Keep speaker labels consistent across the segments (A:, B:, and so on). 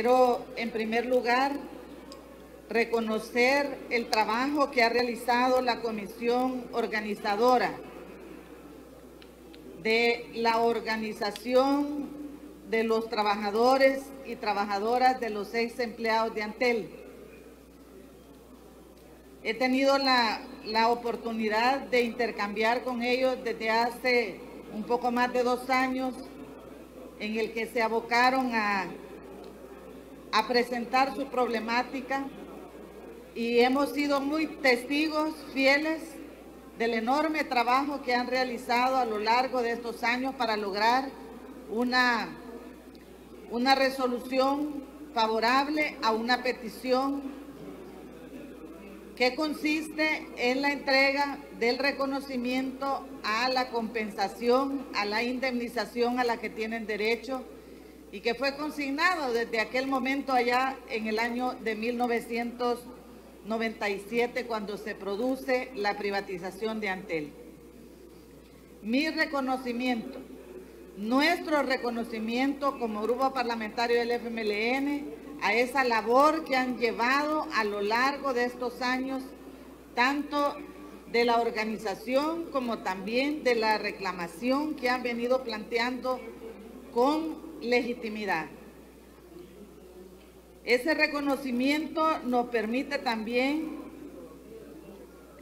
A: Quiero, en primer lugar, reconocer el trabajo que ha realizado la comisión organizadora de la organización de los trabajadores y trabajadoras de los seis empleados de Antel. He tenido la, la, oportunidad de intercambiar con ellos desde hace un poco más de dos años en el que se abocaron a, a presentar su problemática y hemos sido muy testigos fieles del enorme trabajo que han realizado a lo largo de estos años para lograr una, una resolución favorable a una petición que consiste en la entrega del reconocimiento a la compensación, a la indemnización a la que tienen derecho y que fue consignado desde aquel momento allá en el año de 1997 cuando se produce la privatización de Antel. Mi reconocimiento, nuestro reconocimiento como grupo parlamentario del FMLN a esa labor que han llevado a lo largo de estos años, tanto de la organización como también de la reclamación que han venido planteando con legitimidad. Ese reconocimiento nos permite también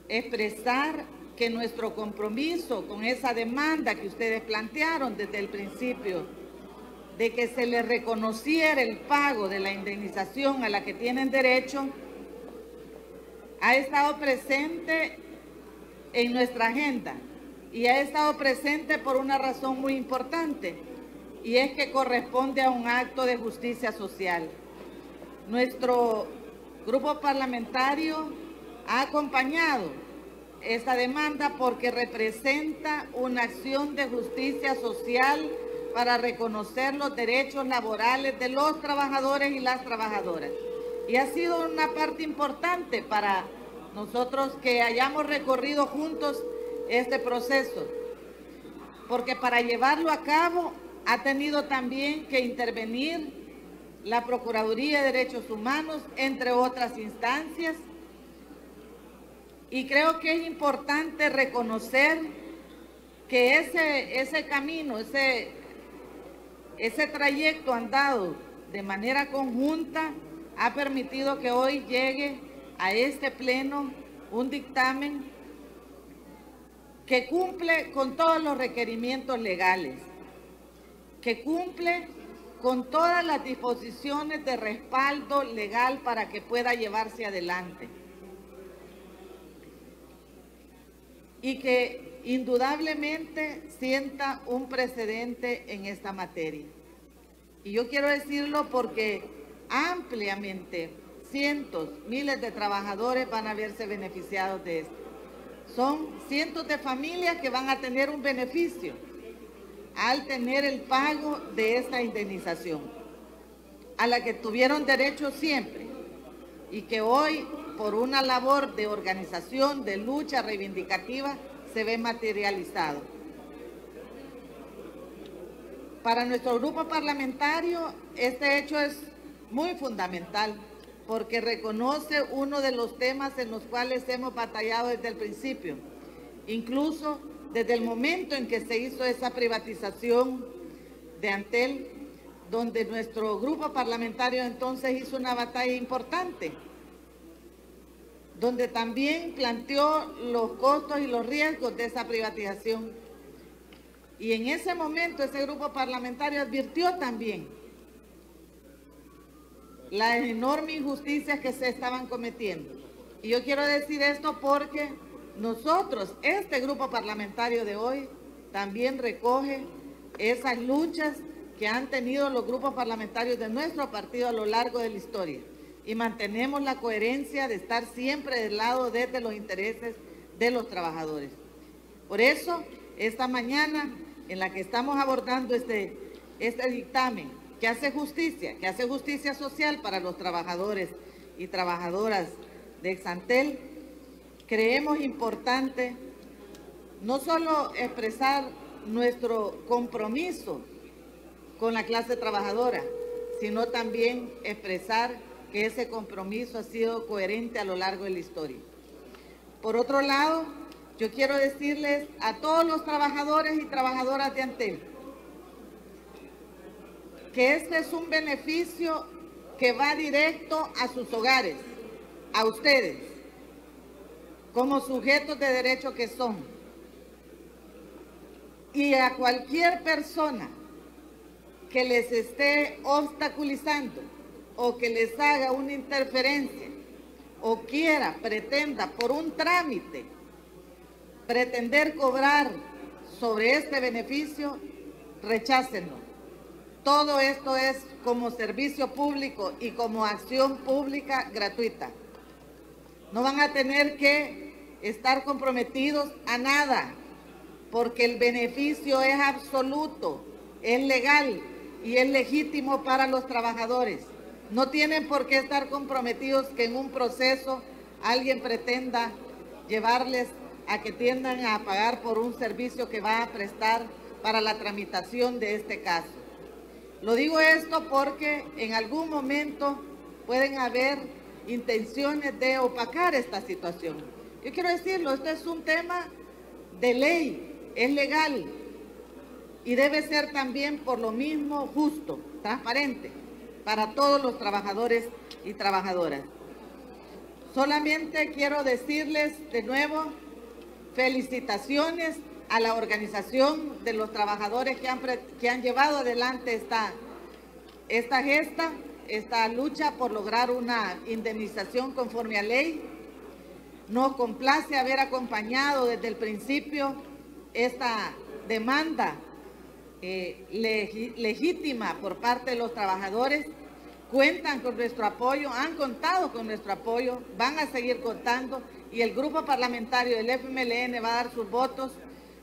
A: expresar que nuestro compromiso con esa demanda que ustedes plantearon desde el principio de que se les reconociera el pago de la indemnización a la que tienen derecho, ha estado presente en nuestra agenda y ha estado presente por una razón muy importante y es que corresponde a un acto de justicia social. Nuestro grupo parlamentario ha acompañado esta demanda porque representa una acción de justicia social para reconocer los derechos laborales de los trabajadores y las trabajadoras. Y ha sido una parte importante para nosotros que hayamos recorrido juntos este proceso, porque para llevarlo a cabo ha tenido también que intervenir la Procuraduría de Derechos Humanos, entre otras instancias, y creo que es importante reconocer que ese, ese camino, ese, ese trayecto andado de manera conjunta ha permitido que hoy llegue a este pleno un dictamen que cumple con todos los requerimientos legales, que cumple con todas las disposiciones de respaldo legal para que pueda llevarse adelante. Y que indudablemente sienta un precedente en esta materia. Y yo quiero decirlo porque ampliamente cientos, miles de trabajadores van a verse beneficiados de esto. Son cientos de familias que van a tener un beneficio al tener el pago de esta indemnización, a la que tuvieron derecho siempre y que hoy, por una labor de organización, de lucha reivindicativa, se ve materializado. Para nuestro grupo parlamentario, este hecho es muy fundamental porque reconoce uno de los temas en los cuales hemos batallado desde el principio, incluso desde el momento en que se hizo esa privatización de Antel, donde nuestro grupo parlamentario entonces hizo una batalla importante donde también planteó los costos y los riesgos de esa privatización. Y en ese momento ese grupo parlamentario advirtió también las enormes injusticias que se estaban cometiendo. Y yo quiero decir esto porque nosotros, este grupo parlamentario de hoy, también recoge esas luchas que han tenido los grupos parlamentarios de nuestro partido a lo largo de la historia y mantenemos la coherencia de estar siempre del lado desde los intereses de los trabajadores. Por eso, esta mañana en la que estamos abordando este, este dictamen, que hace justicia, que hace justicia social para los trabajadores y trabajadoras de Exantel, creemos importante no solo expresar nuestro compromiso con la clase trabajadora, sino también expresar que ese compromiso ha sido coherente a lo largo de la historia. Por otro lado, yo quiero decirles a todos los trabajadores y trabajadoras de Antel que este es un beneficio que va directo a sus hogares, a ustedes, como sujetos de derecho que son. Y a cualquier persona que les esté obstaculizando o que les haga una interferencia o quiera, pretenda por un trámite, pretender cobrar sobre este beneficio, rechácenlo. Todo esto es como servicio público y como acción pública gratuita. No van a tener que estar comprometidos a nada, porque el beneficio es absoluto, es legal y es legítimo para los trabajadores. No tienen por qué estar comprometidos que en un proceso alguien pretenda llevarles a que tiendan a pagar por un servicio que va a prestar para la tramitación de este caso. Lo digo esto porque en algún momento pueden haber intenciones de opacar esta situación. Yo quiero decirlo, esto es un tema de ley, es legal y debe ser también por lo mismo justo, transparente para todos los trabajadores y trabajadoras. Solamente quiero decirles de nuevo felicitaciones a la organización de los trabajadores que han, que han llevado adelante esta, esta gesta, esta lucha por lograr una indemnización conforme a ley. Nos complace haber acompañado desde el principio esta demanda eh, legítima por parte de los trabajadores. Cuentan con nuestro apoyo, han contado con nuestro apoyo, van a seguir contando y el grupo parlamentario del FMLN va a dar sus votos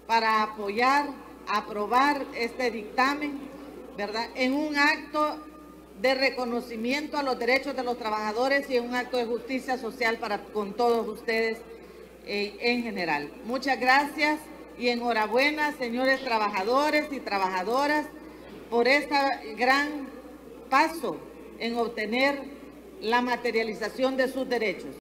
A: para apoyar, aprobar este dictamen, ¿verdad? En un acto de reconocimiento a los derechos de los trabajadores y en un acto de justicia social para con todos ustedes eh, en general. Muchas gracias y enhorabuena, señores trabajadores y trabajadoras, por este gran paso en obtener la materialización de sus derechos.